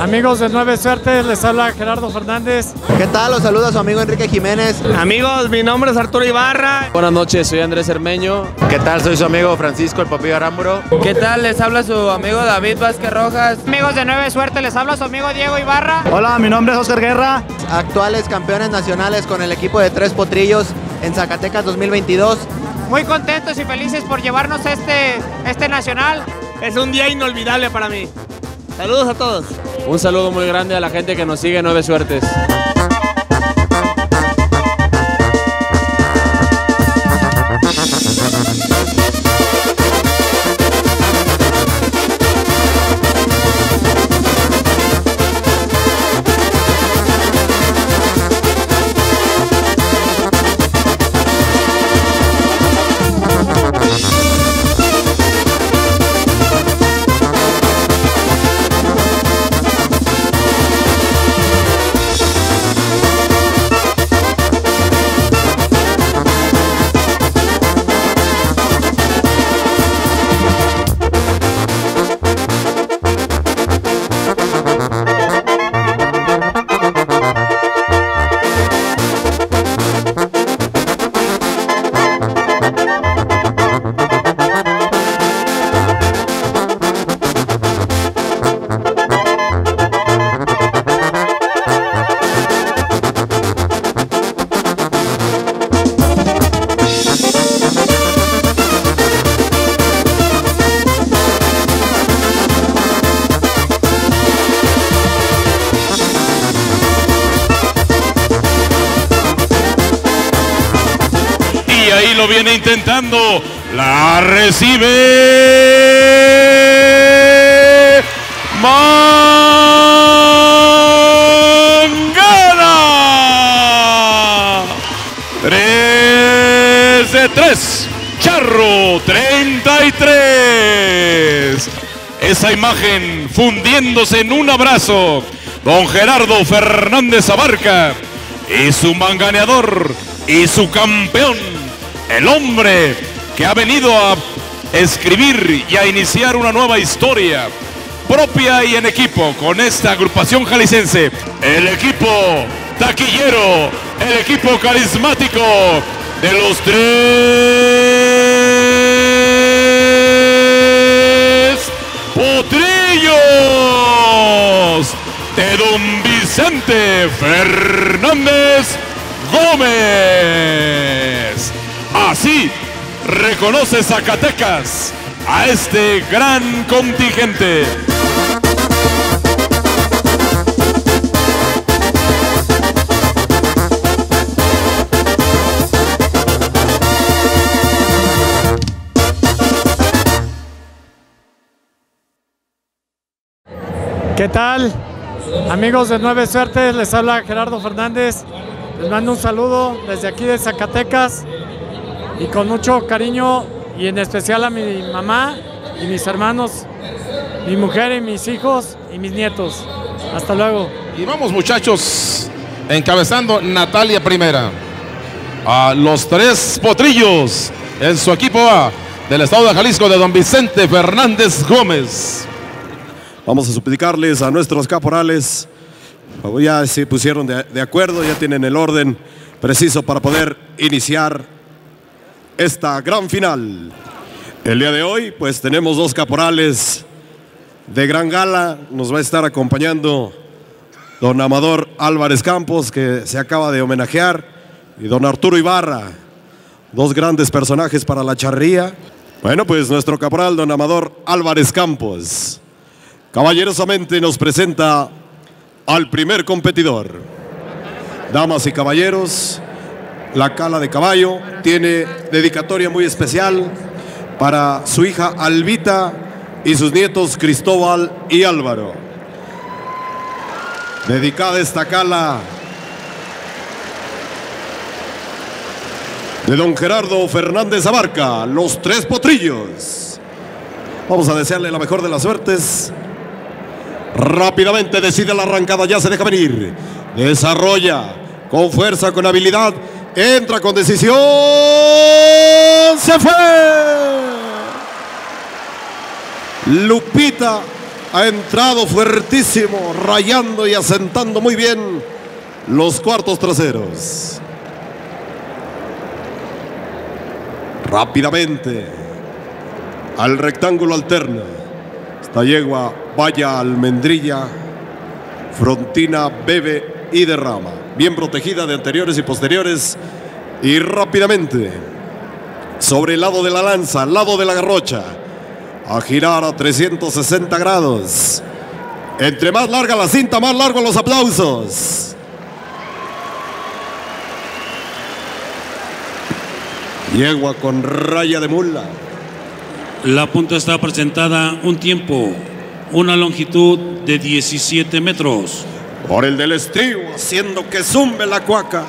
Amigos de Nueve Suertes, les habla Gerardo Fernández. ¿Qué tal? Los saluda su amigo Enrique Jiménez. Amigos, mi nombre es Arturo Ibarra. Buenas noches, soy Andrés Hermeño. ¿Qué tal? Soy su amigo Francisco El Papillo Arámburo. ¿Qué tal? Les habla su amigo David Vázquez Rojas. Amigos de Nueve Suerte, les habla su amigo Diego Ibarra. Hola, mi nombre es Oscar Guerra. Actuales campeones nacionales con el equipo de Tres Potrillos en Zacatecas 2022. Muy contentos y felices por llevarnos este, este nacional. Es un día inolvidable para mí. Saludos a todos. Un saludo muy grande a la gente que nos sigue Nueve Suertes. Recibe. Mangana. 3 de 3. Charro 33. Esa imagen fundiéndose en un abrazo. Don Gerardo Fernández Abarca y su manganeador y su campeón, el hombre que ha venido a escribir y a iniciar una nueva historia propia y en equipo con esta agrupación jalicense, el equipo taquillero, el equipo carismático de los tres potrillos de don Vicente Fernández Gómez. Así reconoce Zacatecas a este gran contingente. ¿Qué tal? Amigos de Nueve Suertes, les habla Gerardo Fernández. Les mando un saludo desde aquí de Zacatecas y con mucho cariño y en especial a mi mamá y mis hermanos, mi mujer y mis hijos y mis nietos. Hasta luego. Y vamos muchachos, encabezando Natalia Primera. A los tres potrillos en su equipo A del estado de Jalisco de don Vicente Fernández Gómez. Vamos a suplicarles a nuestros caporales. Ya se pusieron de, de acuerdo, ya tienen el orden preciso para poder iniciar esta gran final. El día de hoy, pues tenemos dos caporales de gran gala. Nos va a estar acompañando don Amador Álvarez Campos, que se acaba de homenajear, y don Arturo Ibarra, dos grandes personajes para la charría. Bueno, pues nuestro caporal, don Amador Álvarez Campos, caballerosamente nos presenta al primer competidor. Damas y caballeros, la cala de caballo tiene dedicatoria muy especial para su hija Albita y sus nietos Cristóbal y Álvaro. Dedicada esta cala de don Gerardo Fernández Abarca, los tres potrillos. Vamos a desearle la mejor de las suertes. Rápidamente decide la arrancada, ya se deja venir. Desarrolla con fuerza, con habilidad. Entra con decisión. Se fue. Lupita Ha entrado fuertísimo, rayando y asentando muy bien los cuartos traseros. Rápidamente al rectángulo alterna. Esta yegua vaya almendrilla, frontina, bebe y derrama. Bien protegida de anteriores y posteriores. Y rápidamente sobre el lado de la lanza, al lado de la garrocha, a girar a 360 grados. Entre más larga la cinta, más largos los aplausos. Yegua con raya de mula. La punta está presentada un tiempo, una longitud de 17 metros. Por el del estribo, haciendo que zumbe la cuaca.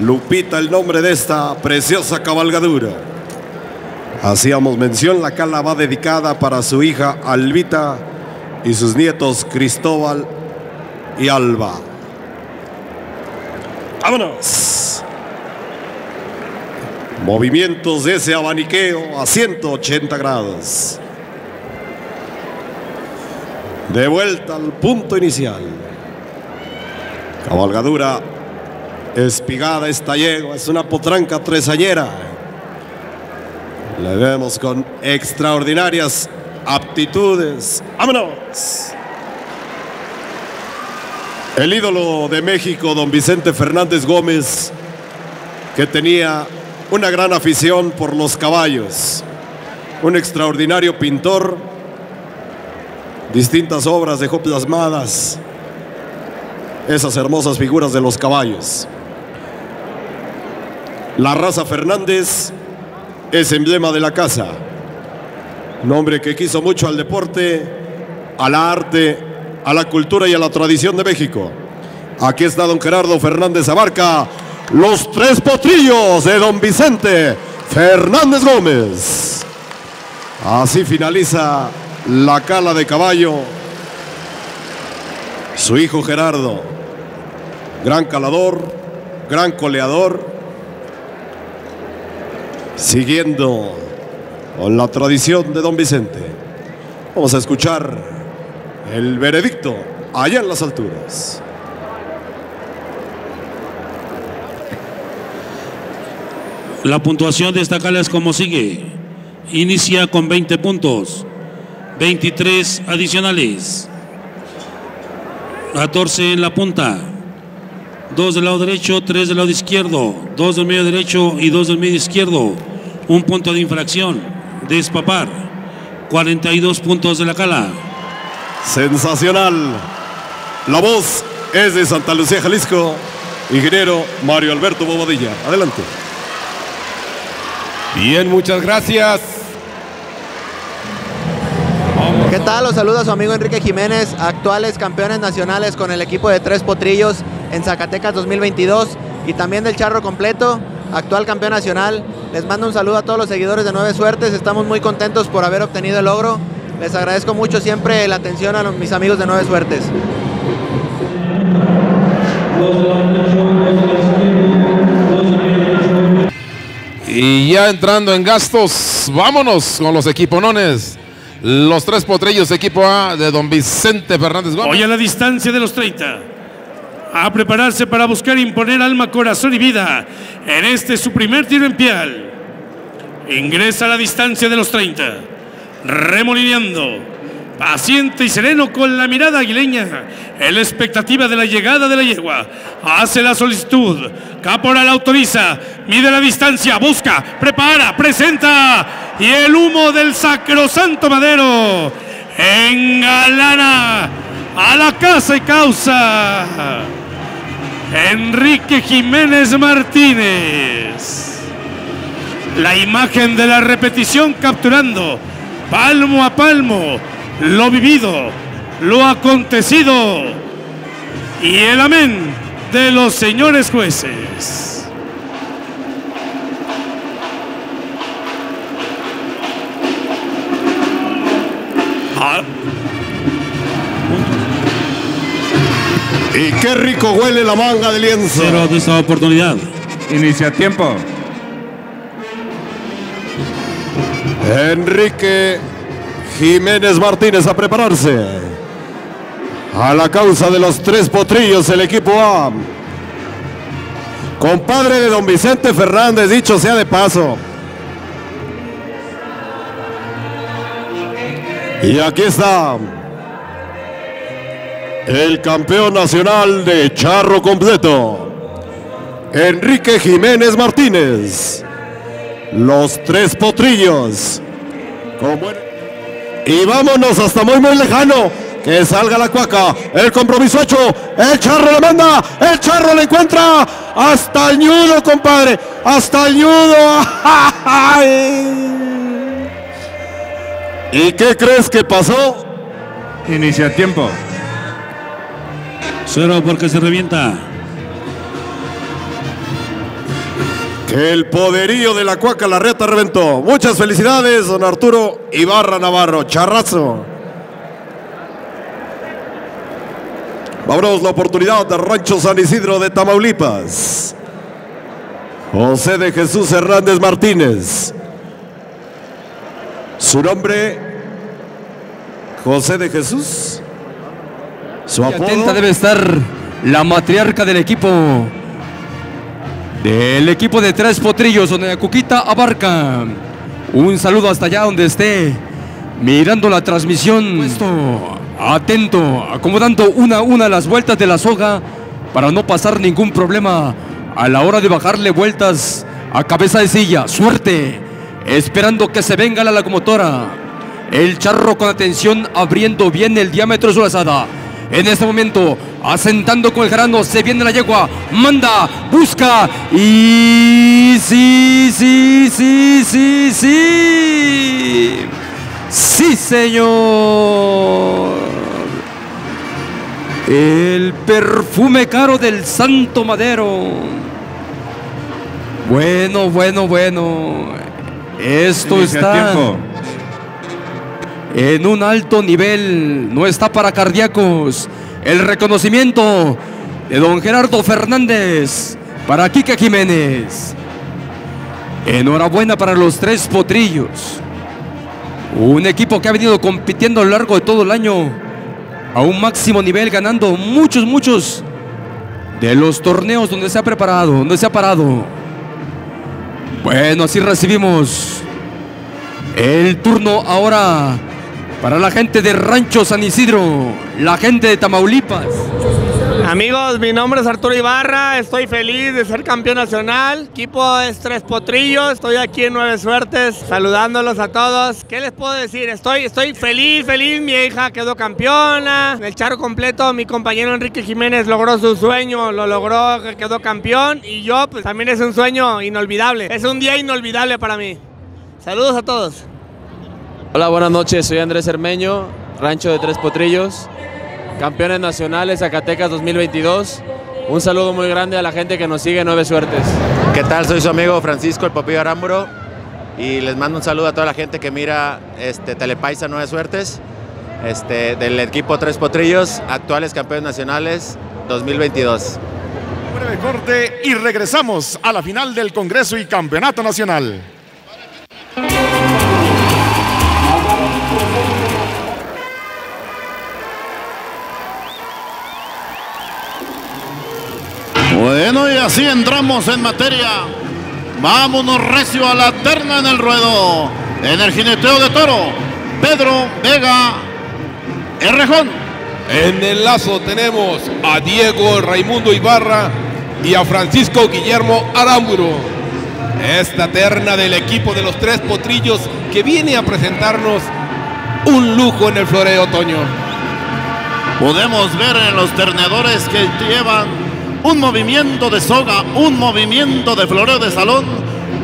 Lupita el nombre de esta preciosa cabalgadura. Hacíamos mención, la cala va dedicada para su hija Albita y sus nietos Cristóbal y Alba. ¡Vámonos! Movimientos de ese abaniqueo a 180 grados. De vuelta al punto inicial. Cabalgadura espigada esta yegua, es una potranca tresañera. Le vemos con extraordinarias aptitudes. ¡Vámonos! El ídolo de México, don Vicente Fernández Gómez, que tenía una gran afición por los caballos, un extraordinario pintor, distintas obras dejó plasmadas, esas hermosas figuras de los caballos. La raza Fernández es emblema de la casa, un hombre que quiso mucho al deporte, a la arte, a la cultura y a la tradición de México. Aquí está don Gerardo Fernández Abarca, los tres potrillos de don Vicente Fernández Gómez. Así finaliza la cala de caballo. Su hijo Gerardo, gran calador, gran coleador, siguiendo con la tradición de don Vicente. Vamos a escuchar el veredicto allá en las alturas. La puntuación de esta cala es como sigue. Inicia con 20 puntos, 23 adicionales, 14 en la punta, 2 del lado derecho, 3 del lado izquierdo, 2 del medio derecho y 2 del medio izquierdo. Un punto de infracción, despapar, 42 puntos de la cala. Sensacional. La voz es de Santa Lucía, Jalisco. Ingeniero Mario Alberto Bobadilla. Adelante. Bien, muchas gracias. ¿Qué tal? Los saluda su amigo Enrique Jiménez, actuales campeones nacionales con el equipo de Tres Potrillos en Zacatecas 2022 y también del Charro Completo, actual campeón nacional. Les mando un saludo a todos los seguidores de Nueve Suertes, estamos muy contentos por haber obtenido el logro. Les agradezco mucho siempre la atención a los- mis amigos de Nueve Suertes. Y ya entrando en gastos, vámonos con los equiponones. Los tres potrillos, equipo A de don Vicente Fernández Gómez. Hoy a la distancia de los 30. A prepararse para buscar imponer alma, corazón y vida en este su primer tiro en pial. Ingresa a la distancia de los 30. Remolineando. Paciente y sereno con la mirada aguileña. En la expectativa de la llegada de la yegua. Hace la solicitud. Caporal autoriza. Mide la distancia. Busca. Prepara. Presenta. Y el humo del sacrosanto madero. Engalana a la casa y causa. Enrique Jiménez Martínez. La imagen de la repetición capturando palmo a palmo lo vivido, lo acontecido y el amén de los señores jueces. Y qué rico huele la manga de lienzo. cero de esta oportunidad. Inicia tiempo. Enrique Jiménez Martínez a prepararse. A la causa de los tres potrillos, el equipo A. Compadre de don Vicente Fernández, dicho sea de paso. Y aquí está el campeón nacional de charro completo, Enrique Jiménez Martínez. Los tres potrillos. Y vámonos hasta muy muy lejano. Que salga la cuaca. El compromiso hecho. El charro le manda. El charro le encuentra. Hasta el ñudo, compadre. Hasta el ñudo. ¿Y qué crees que pasó? Inicia tiempo. Cero porque se revienta. Que el poderío de la cuaca la reta reventó. Muchas felicidades, don Arturo Ibarra Navarro. Charrazo. Vámonos la oportunidad de Rancho San Isidro de Tamaulipas. José de Jesús Hernández Martínez. Su nombre, José de Jesús. Su apodo. atenta debe estar la matriarca del equipo. Del equipo de tres potrillos, donde la Cuquita abarca. Un saludo hasta allá donde esté. Mirando la transmisión. Puesto, atento, acomodando una a una las vueltas de la soga para no pasar ningún problema a la hora de bajarle vueltas a cabeza de silla. Suerte, esperando que se venga la locomotora. El charro con atención abriendo bien el diámetro de su lazada. En este momento, asentando con el jarano, se viene la yegua, manda, busca y sí, sí, sí, sí, sí. Sí, señor. El perfume caro del Santo Madero. Bueno, bueno, bueno. Esto Inicia está tiempo. En un alto nivel. No está para cardíacos. El reconocimiento de don Gerardo Fernández para Kike Jiménez. Enhorabuena para los tres potrillos. Un equipo que ha venido compitiendo a lo largo de todo el año a un máximo nivel, ganando muchos, muchos de los torneos donde se ha preparado, donde se ha parado. Bueno, así recibimos el turno ahora para la gente de Rancho San Isidro, la gente de Tamaulipas. Amigos, mi nombre es Arturo Ibarra, estoy feliz de ser campeón nacional. Equipo es Tres Potrillos, estoy aquí en Nueve Suertes, saludándolos a todos. ¿Qué les puedo decir? Estoy, estoy feliz, feliz. Mi hija quedó campeona. En el charro completo, mi compañero Enrique Jiménez logró su sueño, lo logró, quedó campeón. Y yo, pues también es un sueño inolvidable. Es un día inolvidable para mí. Saludos a todos. Hola, buenas noches. Soy Andrés Hermeño, Rancho de Tres Potrillos, campeones nacionales Zacatecas 2022. Un saludo muy grande a la gente que nos sigue, Nueve Suertes. ¿Qué tal? Soy su amigo Francisco el Popillo Arámburo y les mando un saludo a toda la gente que mira este, Telepaisa Nueve Suertes, este, del equipo Tres Potrillos, actuales campeones nacionales 2022. Breve corte y regresamos a la final del Congreso y Campeonato Nacional. Así entramos en materia. Vámonos recio a la terna en el ruedo. En el jineteo de toro, Pedro Vega Errejón. En el lazo tenemos a Diego Raimundo Ibarra y a Francisco Guillermo Aramburo. Esta terna del equipo de los tres potrillos que viene a presentarnos un lujo en el floreo otoño. Podemos ver en los ternedores que llevan un movimiento de soga, un movimiento de floreo de salón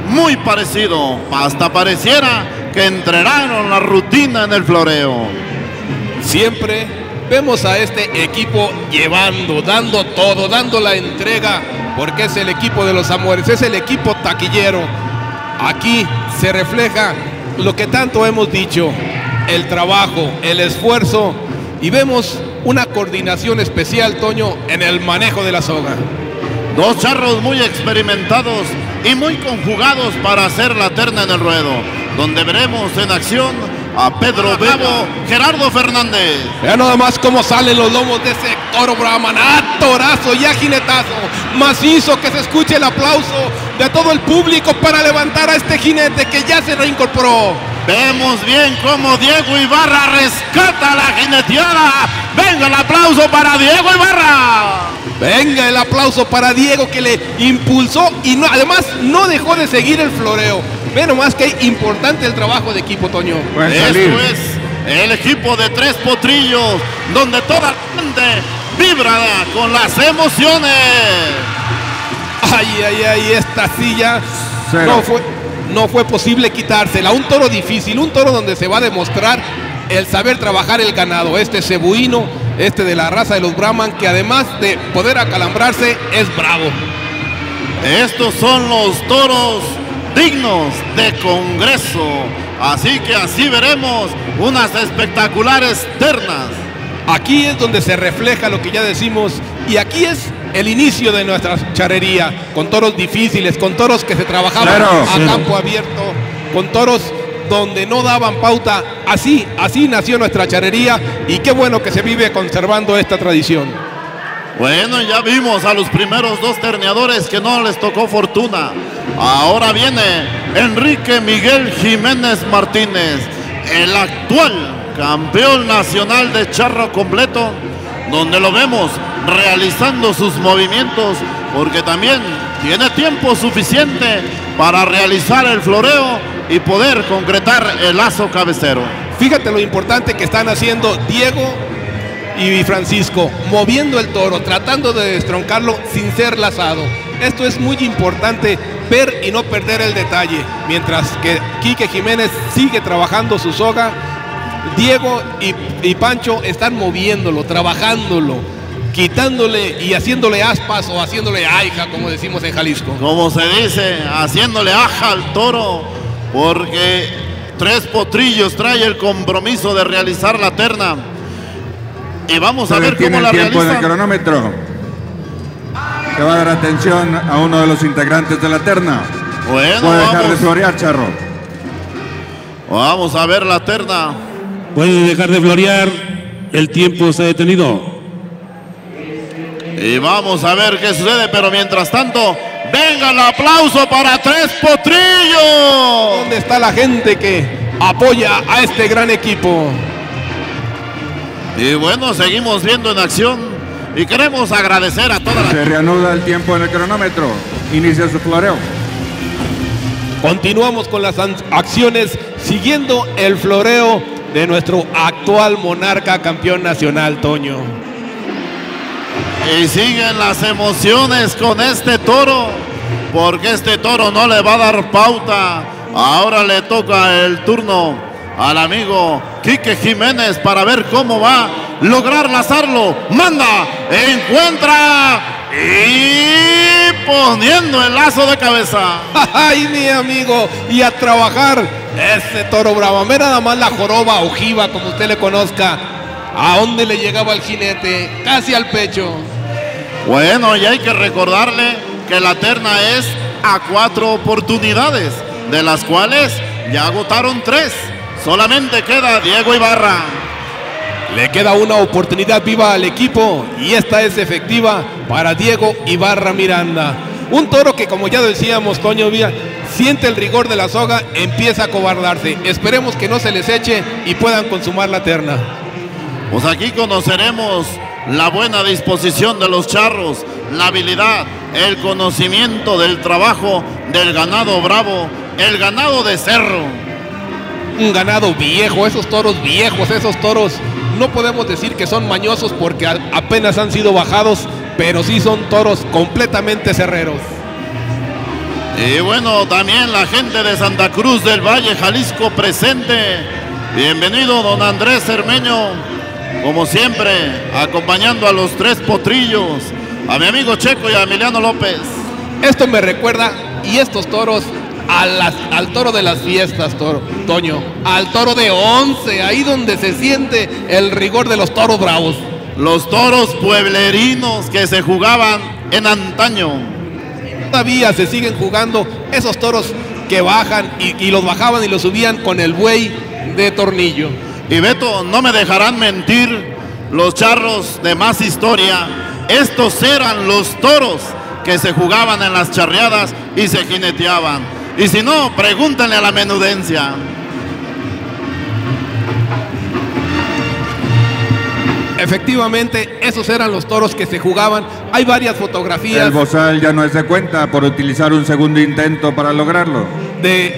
muy parecido. Hasta pareciera que entrenaron la rutina en el floreo. Siempre vemos a este equipo llevando, dando todo, dando la entrega, porque es el equipo de los amores, es el equipo taquillero. Aquí se refleja lo que tanto hemos dicho, el trabajo, el esfuerzo y vemos una coordinación especial, Toño, en el manejo de la soga. Dos charros muy experimentados y muy conjugados para hacer la terna en el ruedo, donde veremos en acción a Pedro Bebo Gerardo Fernández. Vean nada más cómo salen los lomos de ese toro Brahman. ¡Ah, torazo! Ya jinetazo. Macizo que se escuche el aplauso de todo el público para levantar a este jinete que ya se reincorporó. Vemos bien cómo Diego Ibarra rescata la jineteada. Venga el aplauso para Diego Ibarra. Venga el aplauso para Diego que le impulsó y no, además no dejó de seguir el floreo. Ve nomás que importante el trabajo de equipo, Toño. Esto es el equipo de tres potrillos, donde toda la gente vibra con las emociones. Ay, ay, ay, esta silla no fue, no fue posible quitársela. Un toro difícil, un toro donde se va a demostrar el saber trabajar el ganado. Este cebuino, este de la raza de los Brahman, que además de poder acalambrarse, es bravo. Estos son los toros dignos de Congreso. Así que así veremos unas espectaculares ternas. Aquí es donde se refleja lo que ya decimos y aquí es el inicio de nuestra charrería, con toros difíciles, con toros que se trabajaban Claro, a sí. campo abierto, con toros donde no daban pauta. Así, así nació nuestra charrería y qué bueno que se vive conservando esta tradición. Bueno, ya vimos a los primeros dos terneadores que no les tocó fortuna. Ahora viene Enrique Miguel Jiménez Martínez, el actual campeón nacional de charro completo, donde lo vemos realizando sus movimientos, porque también tiene tiempo suficiente para realizar el floreo y poder concretar el lazo cabecero. Fíjate lo importante que están haciendo Diego y Francisco, moviendo el toro, tratando de destroncarlo sin ser lazado. Esto es muy importante ver y no perder el detalle. Mientras que Quique Jiménez sigue trabajando su soga, Diego y, y Pancho están moviéndolo, trabajándolo, quitándole y haciéndole aspas o haciéndole aija, como decimos en Jalisco. como se dice, haciéndole aja al toro, porque Tres Potrillos trae el compromiso de realizar la terna. Y vamos a ver cómo el la tiempo en el realiza. cronómetro. Se va a dar atención a uno de los integrantes de la terna. Bueno, Puede dejar de florear, Charro. Vamos a ver la terna. Puede dejar de florear. El tiempo se ha detenido. Y vamos a ver qué sucede, pero mientras tanto, venga el aplauso para Tres Potrillos. ¿Dónde está la gente que apoya a este gran equipo? Y bueno, seguimos viendo en acción y queremos agradecer a toda la Se reanuda el tiempo en el cronómetro. Inicia su floreo. Continuamos con las acciones siguiendo el floreo de nuestro actual monarca campeón nacional, Toño. Y siguen las emociones con este toro, porque este toro no le va a dar pauta. Ahora le toca el turno al amigo Quique Jiménez para ver cómo va a lograr lazarlo. Manda, encuentra y poniendo el lazo de cabeza. ¡Ay, mi amigo! Y a trabajar ese toro bravo. Ve nada más la joroba ojiva, como usted le conozca. ¿A dónde le llegaba el jinete? Casi al pecho. Bueno, y hay que recordarle que la terna es a cuatro oportunidades, de las cuales ya agotaron tres. Solamente queda Diego Ibarra. Le queda una oportunidad viva al equipo y esta es efectiva para Diego Ibarra Miranda. Un toro que, como ya decíamos, Toño Vía, siente el rigor de la soga, empieza a cobardarse. Esperemos que no se les eche y puedan consumar la terna. Pues aquí conoceremos la buena disposición de los charros, la habilidad, el conocimiento del trabajo del ganado bravo, el ganado de cerro. Un ganado viejo, esos toros viejos, esos toros, no podemos decir que son mañosos porque apenas han sido bajados, pero sí son toros completamente cerreros. Y bueno, también la gente de Santa Cruz del Valle, Jalisco presente. Bienvenido, don Andrés Cermeño. Como siempre, acompañando a los tres potrillos, a mi amigo Checo y a Emiliano López. Esto me recuerda, y estos toros, las- al toro de las fiestas, toro, Toño. Al toro de once, ahí donde se siente el rigor de los toros bravos. Los toros pueblerinos que se jugaban en antaño. Todavía se siguen jugando esos toros que bajan y, y los bajaban y los subían con el buey de tornillo. Y Beto, no me dejarán mentir los charros de más historia. Estos eran los toros que se jugaban en las charreadas y se jineteaban. Y si no, pregúntenle a la menudencia. Efectivamente, esos eran los toros que se jugaban. Hay varias fotografías El bozal ya no es de cuenta por utilizar un segundo intento para lograrlo. de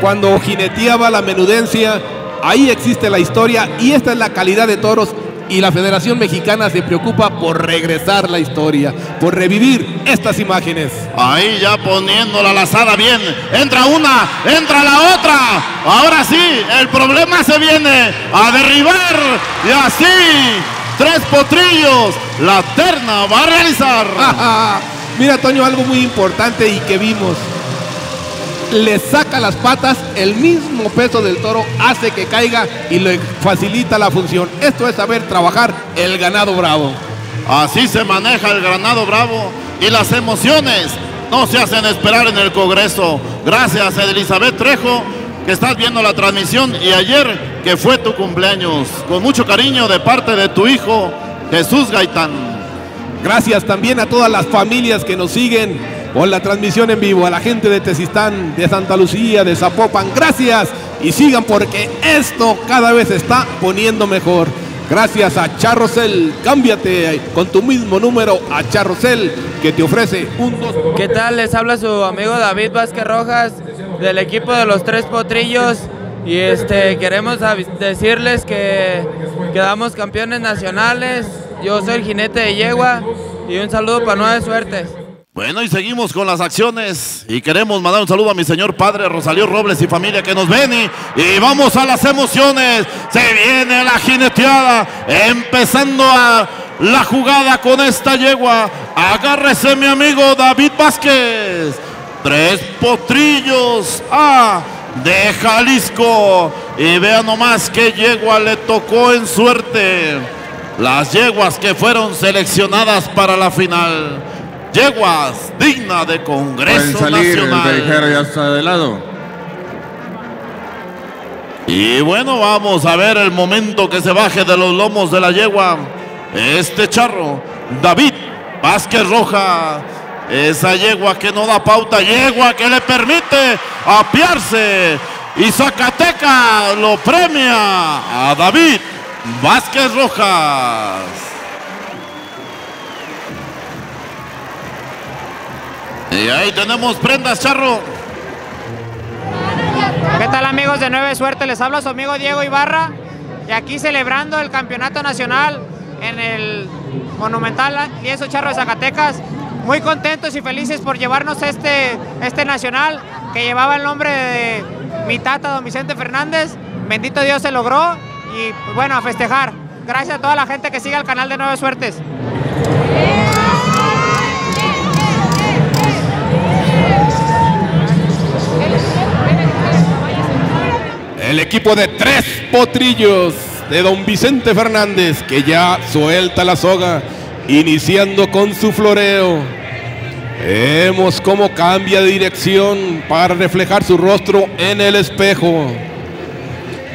cuando jineteaba la menudencia. Ahí existe la historia y esta es la calidad de toros. Y la Federación Mexicana se preocupa por regresar la historia, por revivir estas imágenes. Ahí ya poniendo la lazada bien. Entra una, entra la otra. Ahora sí, el problema se viene a derribar. Y así, tres potrillos. La terna va a realizar. Mira, Toño, algo muy importante y que vimos. Le saca las patas, el mismo peso del toro hace que caiga y le facilita la función. Esto es saber trabajar el ganado bravo. Así se maneja el Granado Bravo y las emociones no se hacen esperar en el Congreso. Gracias a Elizabeth Trejo que estás viendo la transmisión y ayer que fue tu cumpleaños. Con mucho cariño de parte de tu hijo Jesús Gaitán. Gracias también a todas las familias que nos siguen por la transmisión en vivo, a la gente de Tezistán, de Santa Lucía, de Zapopan. Gracias y sigan porque esto cada vez se está poniendo mejor. Gracias a Charrocel, cámbiate con tu mismo número a Charrocel que te ofrece un dos. ¿Qué tal? Les habla su amigo David Vázquez Rojas del equipo de los Tres Potrillos y este queremos decirles que quedamos campeones nacionales. Yo soy el jinete de yegua y un saludo para Nueve Suertes. Bueno, y seguimos con las acciones y queremos mandar un saludo a mi señor padre Rosalío Robles y familia que nos ven y, vamos a las emociones. Se viene la jineteada, empezando a la jugada con esta yegua. Agárrese mi amigo David Vázquez. Tres potrillos ah, de Jalisco. Y vean nomás qué yegua le tocó en suerte. Las yeguas que fueron seleccionadas para la final. Yeguas digna de Pueden Congreso salir, el Nacional. perejero ya está de lado. Y bueno, vamos a ver el momento que se baje de los lomos de la yegua. Este charro, David Vázquez Roja. Esa yegua que no da pauta, yegua que le permite apiarse. Y Zacateca lo premia a David Vázquez Rojas. Y ahí tenemos prendas, charro. ¿Qué tal amigos de Nueve Suerte? Les habla su amigo Diego Ibarra y aquí celebrando el campeonato nacional en el Monumental Lieso Charro de Zacatecas. Muy contentos y felices por llevarnos este, este nacional que llevaba el nombre de mi tata, don Vicente Fernández. Bendito Dios se logró y pues, bueno, a festejar. Gracias a toda la gente que sigue el canal de Nueve Suertes. El equipo de tres potrillos de don Vicente Fernández que ya suelta la soga, iniciando con su floreo. Vemos cómo cambia de dirección para reflejar su rostro en el espejo.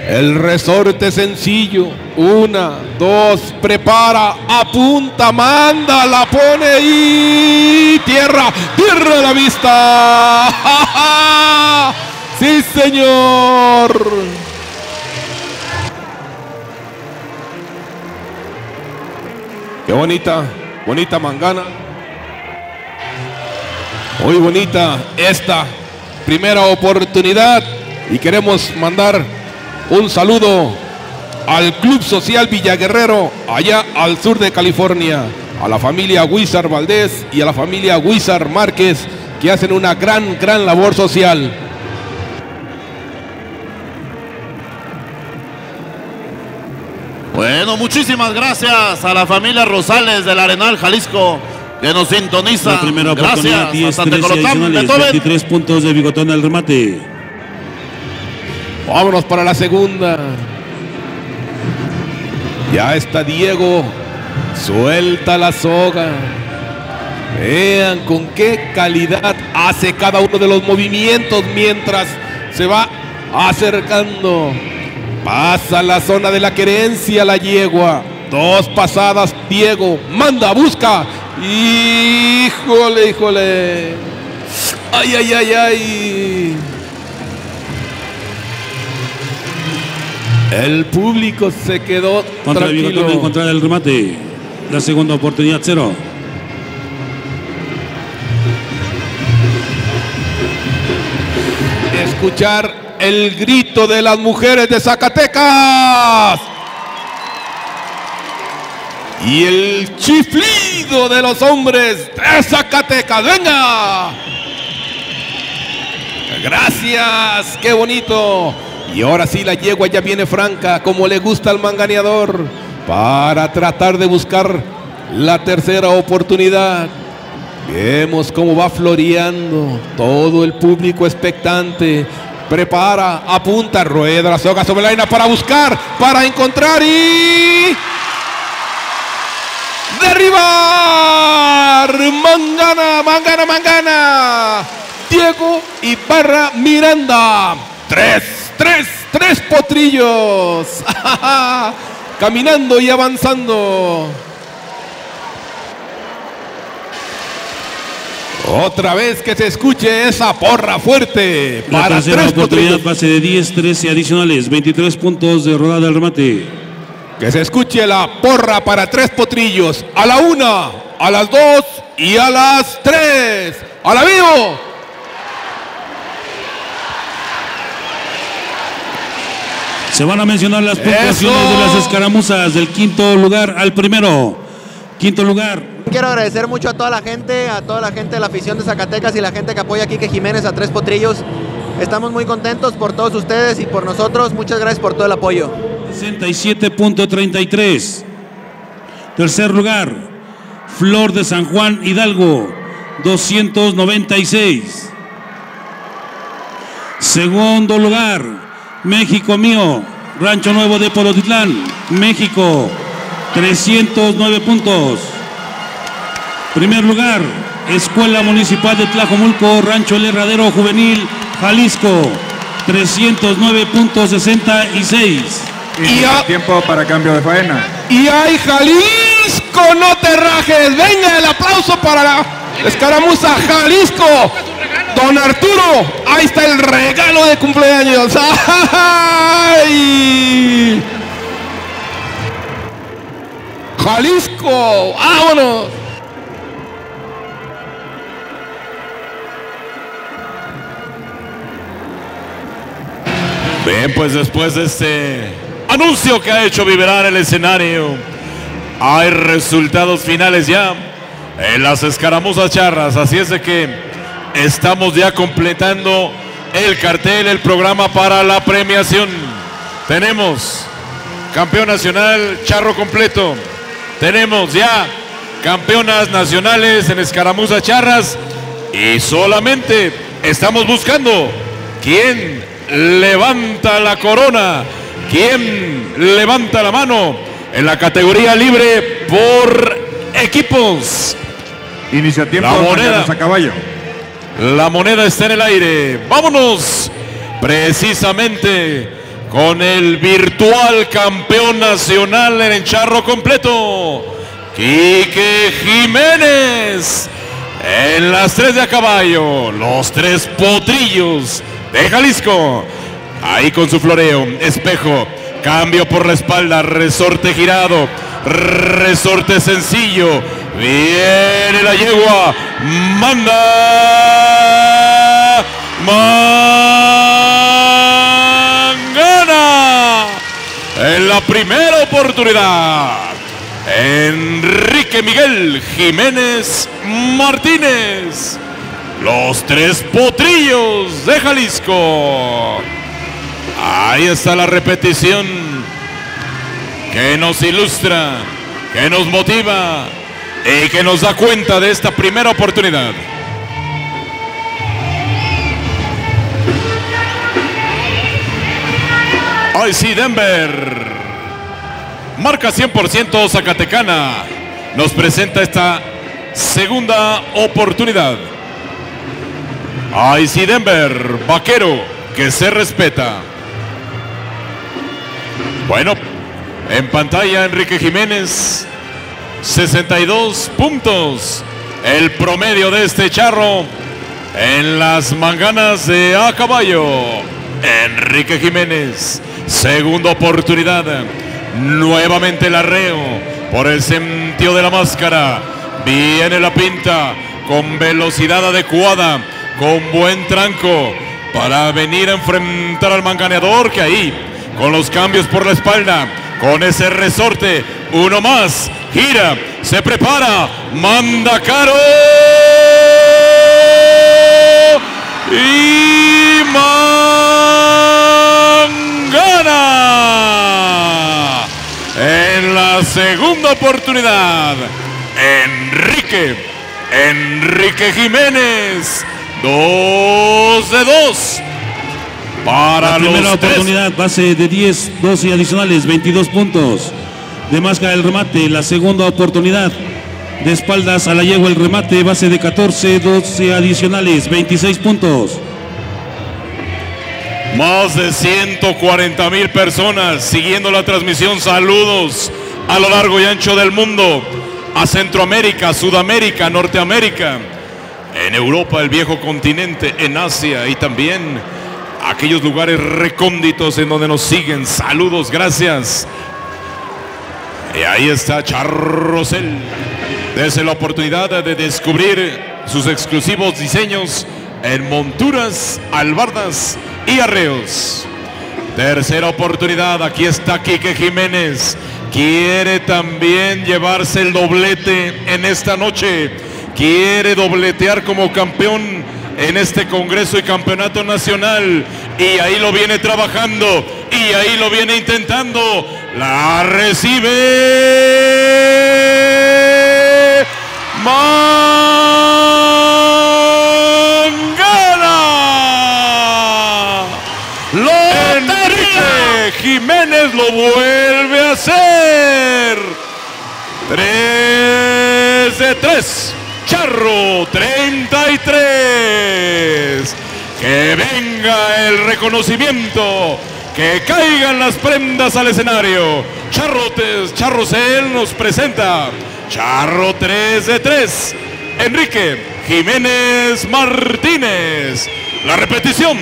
El resorte sencillo. Una, dos, prepara, apunta, manda, la pone y tierra, tierra a la vista. Sí, señor. Qué bonita, bonita mangana. Muy bonita esta primera oportunidad y queremos mandar un saludo al Club Social Villaguerrero allá al sur de California, a la familia Huizar Valdés y a la familia Huizar Márquez que hacen una gran, gran labor social. Bueno, muchísimas gracias a la familia Rosales del Arenal, Jalisco, que nos sintoniza. La primera oportunidad, gracias 10, a 13 Tecolotán, adicionales, Beethoven. 23 puntos de Bigotón al remate. Vámonos para la segunda. Ya está Diego. Suelta la soga. Vean con qué calidad hace cada uno de los movimientos mientras se va acercando. Pasa la zona de la querencia la yegua. Dos pasadas, Diego. Manda, busca. Híjole, híjole. Ay, ay, ay, ay. El público se quedó Contra el tranquilo. contra del remate. La segunda oportunidad, cero. Escuchar el grito de las mujeres de Zacatecas. Y el chiflido de los hombres de Zacatecas. ¡Venga! Gracias, qué bonito. Y ahora sí la yegua ya viene franca, como le gusta al manganeador, para tratar de buscar la tercera oportunidad. Vemos cómo va floreando todo el público expectante. Prepara, apunta, rueda la soga sobre la línea para buscar, para encontrar y. ¡Derribar! ¡Mangana, mangana, mangana! Diego Ibarra Miranda. Tres, tres, tres potrillos. Caminando y avanzando. Otra vez que se escuche esa porra fuerte La para tercera tres oportunidad, pase de 10, 13 adicionales, 23 puntos de rodada del remate. Que se escuche la porra para tres potrillos. A la una, a las dos y a las tres. ¡A la vivo! Se van a mencionar las puntuaciones ¡Eso! de las escaramuzas del quinto lugar al primero. Quinto lugar, Quiero agradecer mucho a toda la gente, a toda la gente de la afición de Zacatecas y la gente que apoya a Quique Jiménez a Tres Potrillos. Estamos muy contentos por todos ustedes y por nosotros. Muchas gracias por todo el apoyo. 67.33. Tercer lugar, Flor de San Juan Hidalgo, 296. Segundo lugar, México Mío, Rancho Nuevo de Polotitlán, México, 309 puntos. Primer lugar, Escuela Municipal de Tlajomulco, Rancho El Herradero Juvenil, Jalisco, 309.66. Y tiempo para cambio de faena. Y hay Jalisco, no te rajes. Venga el aplauso para la escaramuza Jalisco. Don Arturo, ahí está el regalo de cumpleaños. ¡Ay! Jalisco, vámonos. Bien, pues después de este anuncio que ha hecho vibrar el escenario, hay resultados finales ya en las escaramuzas charras. Así es de que estamos ya completando el cartel, el programa para la premiación. Tenemos campeón nacional charro completo. Tenemos ya campeonas nacionales en escaramuzas charras. Y solamente estamos buscando quién levanta la corona, quién levanta la mano en la categoría libre por equipos. Inicia tiempo. La moneda. a caballo. La moneda está en el aire. Vámonos precisamente con el virtual campeón nacional en el charro completo, Quique Jiménez. En las tres de a caballo, los tres potrillos de Jalisco. Ahí con su floreo, espejo, cambio por la espalda, resorte girado, resorte sencillo. Viene la yegua, manda. Mangana. En la primera oportunidad. Enrique Miguel Jiménez Martínez. Los tres potrillos de Jalisco. Ahí está la repetición que nos ilustra, que nos motiva y que nos da cuenta de esta primera oportunidad. Ay, sí, Denver. Marca 100% Zacatecana. Nos presenta esta segunda oportunidad. Ay, sí, Denver. Vaquero. que se respeta. Bueno, en pantalla Enrique Jiménez, 62 puntos. El promedio de este charro en las manganas de a caballo. Enrique Jiménez, segunda oportunidad. Nuevamente el arreo por el sentido de la máscara. Viene la pinta con velocidad adecuada, con buen tranco para venir a enfrentar al manganeador que ahí, con los cambios por la espalda, con ese resorte, uno más, gira, se prepara, manda caro y mangana. En la segunda oportunidad, Enrique, Enrique Jiménez, dos de dos. Para la primera los oportunidad, base de 10, 12 adicionales, 22 puntos. De máscara el remate, la segunda oportunidad. De espaldas a la yegua el remate, base de 14, 12 adicionales, 26 puntos. Más de 140 mil personas siguiendo la transmisión. Saludos a lo largo y ancho del mundo, a Centroamérica, Sudamérica, Norteamérica, en Europa, el viejo continente, en Asia y también aquellos lugares recónditos en donde nos siguen. Saludos, gracias. Y ahí está Charrosel. Desde la oportunidad de descubrir sus exclusivos diseños en monturas, albardas y arreos. Tercera oportunidad, aquí está Quique Jiménez. Quiere también llevarse el doblete en esta noche. Quiere dobletear como campeón en este Congreso y Campeonato Nacional. Y ahí lo viene trabajando. Y ahí lo viene intentando. La recibe. Que venga el reconocimiento. Que caigan las prendas al escenario. Charrotes, Charrosel nos presenta Charro 3 de 3. Enrique Jiménez Martínez. La repetición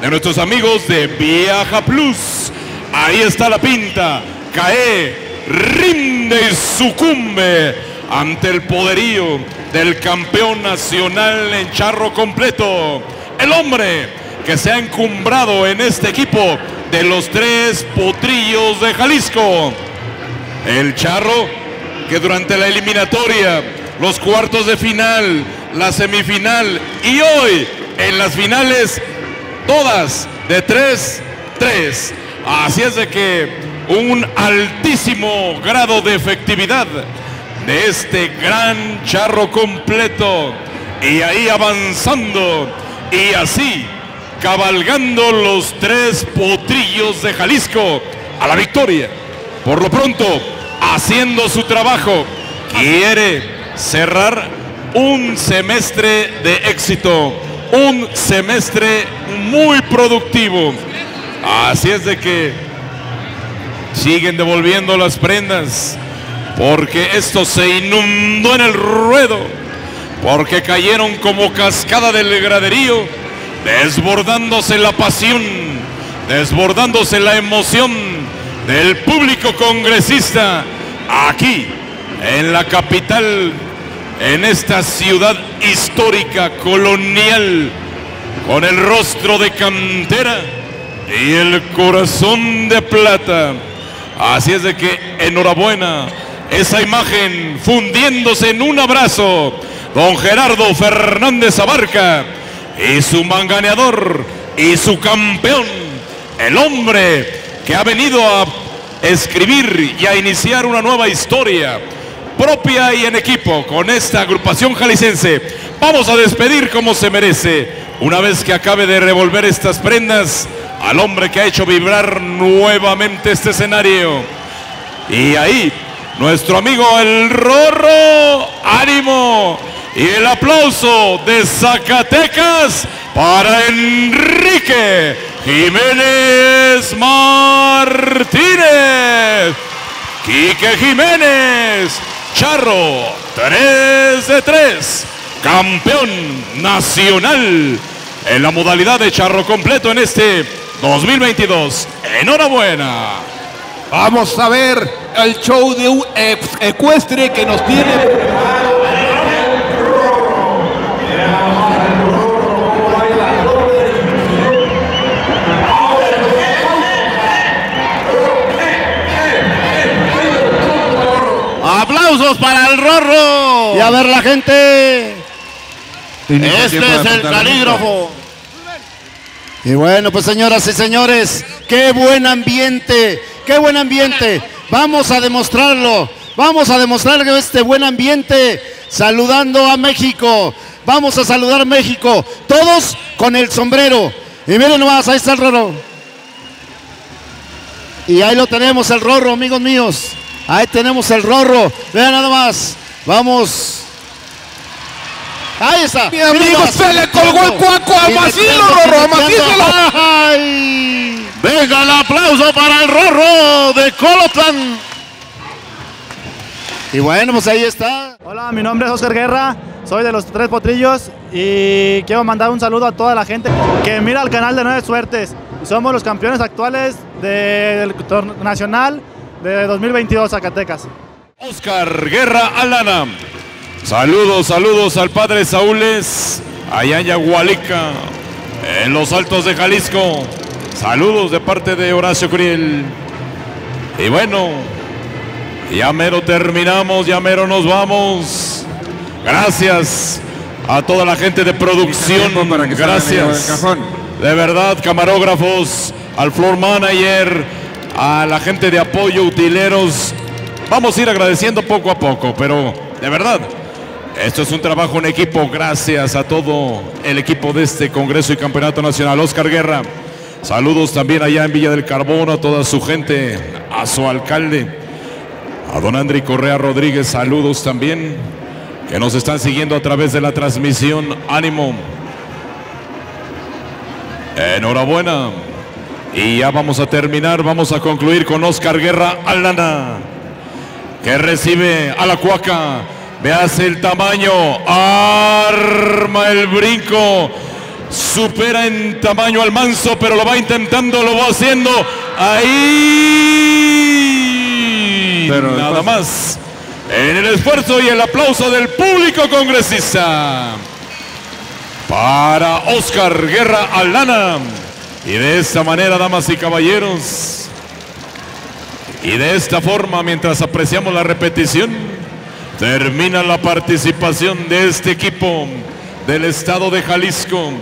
de nuestros amigos de Viaja Plus. Ahí está la pinta. Cae, rinde y sucumbe ante el poderío del campeón nacional en charro completo. El hombre que se ha encumbrado en este equipo de los tres potrillos de Jalisco. El charro que durante la eliminatoria, los cuartos de final, la semifinal y hoy en las finales, todas de 3-3. Así es de que un altísimo grado de efectividad de este gran charro completo. Y ahí avanzando y así cabalgando los tres potrillos de Jalisco a la victoria. Por lo pronto, haciendo su trabajo, quiere cerrar un semestre de éxito, un semestre muy productivo. Así es de que siguen devolviendo las prendas, porque esto se inundó en el ruedo, porque cayeron como cascada del graderío, desbordándose la pasión, desbordándose la emoción del público congresista aquí en la capital, en esta ciudad histórica colonial, con el rostro de cantera y el corazón de plata. Así es de que enhorabuena, esa imagen fundiéndose en un abrazo, don Gerardo Fernández Abarca y su manganeador y su campeón, el hombre que ha venido a escribir y a iniciar una nueva historia propia y en equipo con esta agrupación jalicense. Vamos a despedir como se merece, una vez que acabe de revolver estas prendas, al hombre que ha hecho vibrar nuevamente este escenario. Y ahí, nuestro amigo el Rorro, ánimo. Y el aplauso de Zacatecas para Enrique Jiménez Martínez. Quique Jiménez. Charro, 3 de 3. Campeón nacional en la modalidad de charro completo en este 2022. Enhorabuena. Vamos a ver el show de un ecuestre que nos tiene. Aplausos para el Rorro. Y a ver la gente. Este es el calígrafo. Y bueno, pues señoras y señores, qué buen ambiente, qué buen ambiente. Vamos a demostrarlo, vamos a demostrar este buen ambiente saludando a México. Vamos a saludar a México, todos con el sombrero. Y miren nomás, ahí está el Rorro. Y ahí lo tenemos, el Rorro, amigos míos. Ahí tenemos el Rorro. Vean nada más. Vamos. Ahí está. Mi amigo, se le colgó el cuaco a Macilo, Rorro. ¡Ay! Venga el aplauso para el Rorro de Colotlán. Y bueno, pues ahí está. Hola, mi nombre es Oscar Guerra, soy de los Tres Potrillos y quiero mandar un saludo a toda la gente que mira el canal de Nueve Suertes. Somos los campeones actuales del torneo nacional de 2022 Zacatecas. Oscar Guerra Alana. Saludos, saludos al padre Saúles, allá en Yagualica, en los altos de Jalisco. Saludos de parte de Horacio Curiel. Y bueno, ya mero terminamos, ya mero nos vamos. Gracias a toda la gente de producción. Gracias. De verdad, camarógrafos, al floor manager, a la gente de apoyo, utileros. Vamos a ir agradeciendo poco a poco, pero de verdad, esto es un trabajo en equipo. Gracias a todo el equipo de este Congreso y Campeonato Nacional. Oscar Guerra, saludos también allá en Villa del Carbón, a toda su gente, a su alcalde, a don Andri Correa Rodríguez, saludos también, que nos están siguiendo a través de la transmisión. Ánimo. Enhorabuena. Y ya vamos a terminar, vamos a concluir con Oscar Guerra Alana, que recibe a la cuaca. Veas el tamaño, arma el brinco, supera en tamaño al manso, pero lo va intentando, lo va haciendo. Ahí. Nada más. En el esfuerzo y el aplauso del público congresista para Oscar Guerra Aldana. Y de esta manera, damas y caballeros, y de esta forma, mientras apreciamos la repetición, termina la participación de este equipo del estado de Jalisco,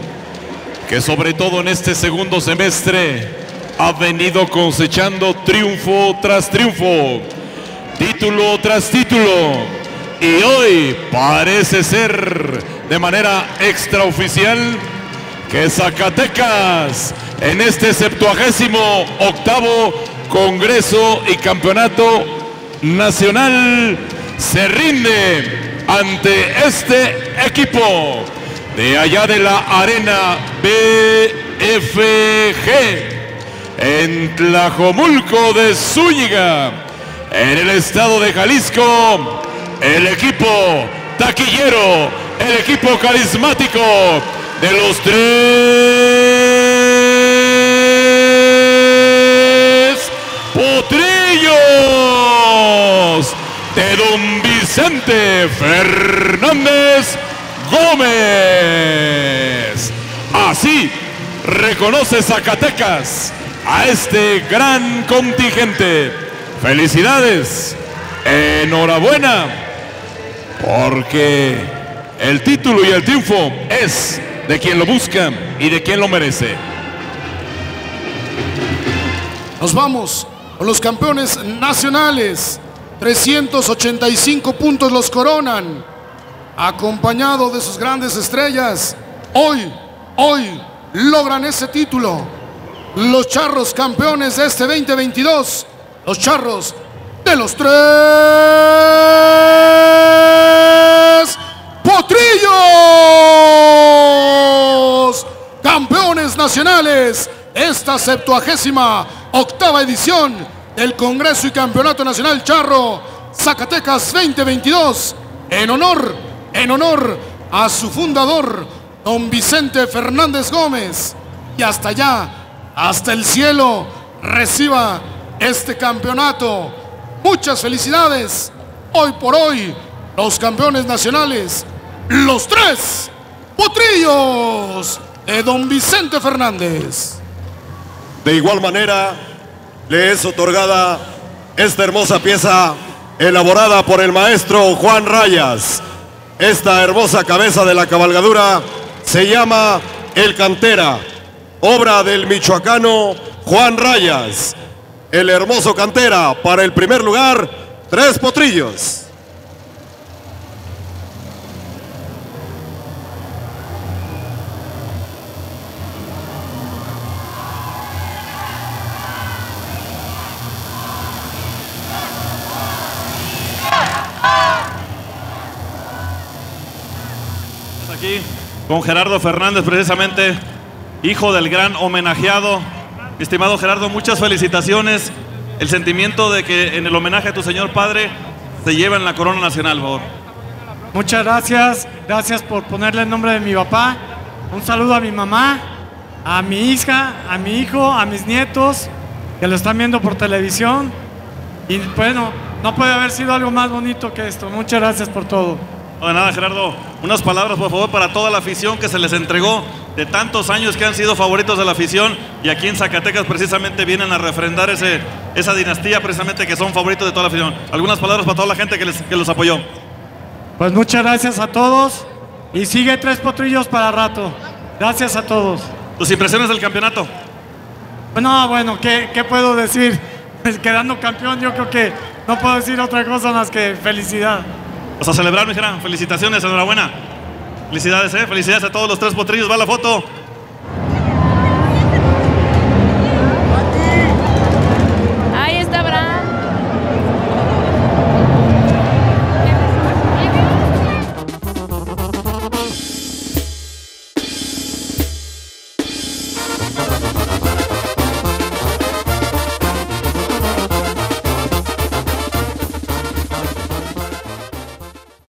que sobre todo en este segundo semestre ha venido cosechando triunfo tras triunfo, título tras título. Y hoy parece ser de manera extraoficial que Zacatecas en este septuagésimo octavo Congreso y Campeonato Nacional se rinde ante este equipo de allá de la Arena BFG en Tlajomulco de Zúñiga, en el estado de Jalisco, el equipo taquillero, el equipo carismático de los tres potrillos de don Vicente Fernández Gómez. Así reconoce Zacatecas a este gran contingente. Felicidades, enhorabuena, porque el título y el triunfo es de quien lo busca y de quien lo merece. Nos vamos con los campeones nacionales. 385 puntos los coronan. Acompañado de sus grandes estrellas. Hoy, hoy logran ese título. Los charros campeones de este 2022. Los charros de los tres potrillos. Campeones nacionales esta septuagésima octava edición del Congreso y Campeonato Nacional Charro Zacatecas 2022 en honor, en honor a su fundador, don Vicente Fernández Gómez. Y hasta allá, hasta el cielo, reciba este campeonato. Muchas felicidades. Hoy por hoy, los campeones nacionales, los tres potrillos de don Vicente Fernández. De igual manera, le es otorgada esta hermosa pieza elaborada por el maestro Juan Rayas. Esta hermosa cabeza de la cabalgadura se llama El Cantera, obra del michoacano Juan Rayas. El hermoso Cantera para el primer lugar, tres potrillos. Con Gerardo Fernández, precisamente hijo del gran homenajeado. Estimado Gerardo, muchas felicitaciones. El sentimiento de que en el homenaje a tu señor padre se lleva en la corona nacional, por favor. Muchas gracias, gracias por ponerle el nombre de mi papá. Un saludo a mi mamá, a mi hija, a mi hijo, a mis nietos que lo están viendo por televisión. Y bueno, no puede haber sido algo más bonito que esto. Muchas gracias por todo. No, de nada, Gerardo. Unas palabras, por favor, para toda la afición que se les entregó de tantos años que han sido favoritos de la afición y aquí en Zacatecas precisamente vienen a refrendar ese, esa dinastía precisamente que son favoritos de toda la afición. Algunas palabras para toda la gente que, les, que los apoyó. Pues muchas gracias a todos y sigue tres potrillos para rato. Gracias a todos. Tus impresiones del campeonato. Bueno, bueno, ¿qué, qué puedo decir? Pues quedando campeón, yo creo que no puedo decir otra cosa más que felicidad. Pues a celebrar, mi Felicitaciones, enhorabuena. Felicidades, ¿eh? Felicidades a todos los tres potrillos. Va la foto.